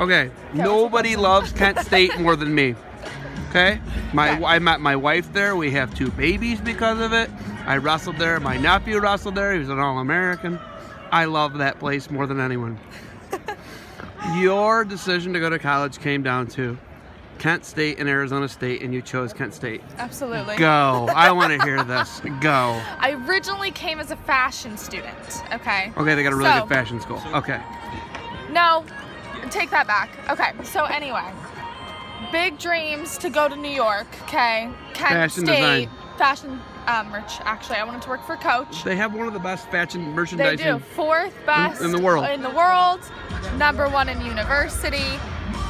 Okay, nobody loves Kent State more than me. Okay, my Okay. I met my wife there. We have two babies because of it. I wrestled there. My nephew wrestled there. He was an All-American. I love that place more than anyone. Your decision to go to college came down to Kent State and Arizona State, and you chose Kent State. Absolutely. Go. I want to hear this. Go. I originally came as a fashion student. Okay. Okay, they got a really So- good fashion school. Okay. No, take that back. Okay, so anyway, big dreams to go to New York. Okay, Kent Fashion State design. fashion um, merch. Actually, I wanted to work for Coach. They have one of the best fashion They merchandising. do fourth best in the world. In the world, number one in university.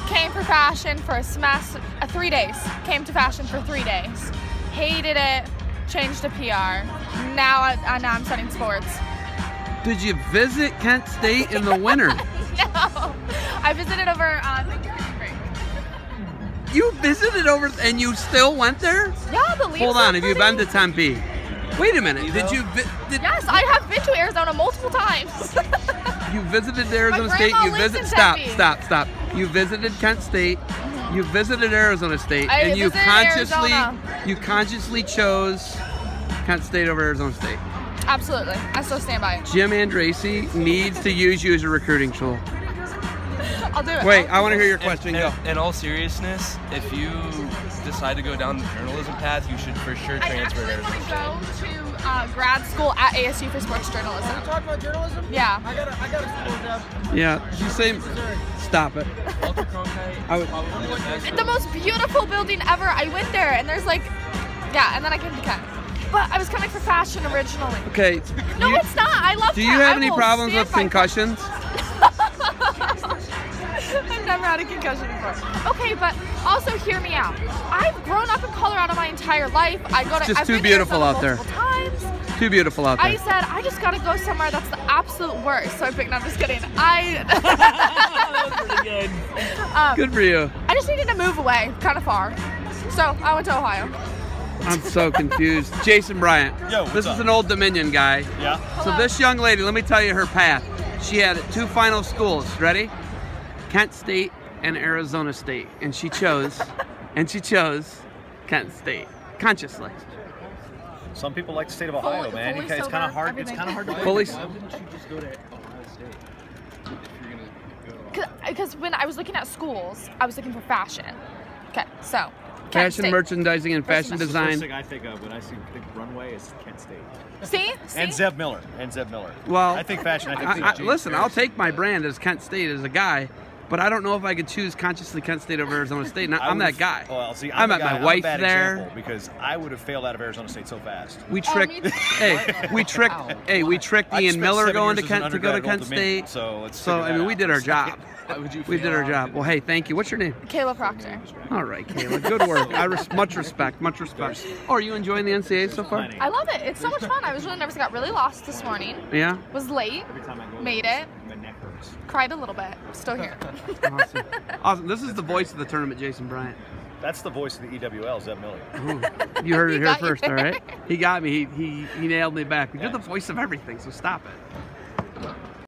Came for fashion for a semester, uh, three days. Came to fashion for three days. Hated it. Changed to PR. Now, I, I now I'm studying sports. Did you visit Kent State in the winter? No, I visited over uh, Thanksgiving break. You visited over and you still went there? Yeah, the Hold on, have you been to Tempe? Wait a minute. Did you vi- did Yes, I have been to Arizona multiple times. you visited Arizona State? You lives visit in stop, stop, stop. You visited Kent State. You visited Arizona State I and you visited consciously Arizona. you consciously chose Kent State over Arizona State. Absolutely, I still stand by it. Jim Andrassy needs to use you as a recruiting tool. I'll do it. Wait, I'll- I want to hear your question. in, Go. in all seriousness, if you decide to go down the journalism path, you should for sure transfer to actually Arizona want to go to uh, grad school at ASU for sports journalism. Talk about journalism? Yeah. I got a, I got a school job. Yeah, you say stop it. Walter Cronkite I would- the. It's the most beautiful building ever. I went there and there's like, yeah, and then I came to Kent. But I was coming for fashion originally. Okay. No, you- it's not. I love do you Kent. have I any problems with by concussions? I've never had a concussion before. Okay, but also hear me out. I've grown up in Colorado my entire life. I go to. just I've too been to beautiful out there. Times. Too beautiful out there. I said I just gotta go somewhere that's the absolute worst. So I picked. No, I'm just kidding. I. um, Good for you. I just needed to move away, kind of far. So I went to Ohio. I'm so confused. Jason Bryant. Yo, this up? is an old Dominion guy. Yeah. So this young lady, let me tell you her path. She had two final schools. Ready? Kent State and Arizona State, and she chose, and she chose Kent State consciously. Some people like the state of Ohio, Fully- man. fully it's kind of hard. everything. It's kind of hard to Fully. pick. wouldn't you just go to Ohio State? Because when I was looking at schools, I was looking for fashion. Okay, so. Kent Fashion State. merchandising and First fashion semester. First design. thing I think of when I see think runway is Kent State See? See? and Zeb Miller and Zeb Miller. Well, I think fashion. I think I, I, James listen, I'll take my brand as Kent State as a guy, but I don't know if I could choose consciously Kent State over Arizona State. Not, I I'm that would've- guy. Well, see, I I'm the met my I'm a wife bad there. because I would have failed out of Arizona State so fast. We Oh, tricked. me too. hey, we tricked. Hey, we tricked I Ian Miller going to years as an Kent to go to Kent Old Dominion, State. So let's. So I mean, that we did our job. We did our job. Well, hey, thank you. What's your name? Kayla Proctor. All right, Kayla. Good work. I res- much respect. Much respect. Oh, are you enjoying the NCAA so far? I love it. It's so much fun. I was really nervous. I got really lost this morning. Yeah. Was late. Every time I go, Made it. My. Cried a little bit. Still here. Awesome. Awesome. This is the voice of the tournament, Jason Bryant. That's the voice of the EWL, Zeb Miller. Ooh, you heard He it here got you first, all there. right? He got me. He, he, he nailed me back. You're the voice of everything, so stop it.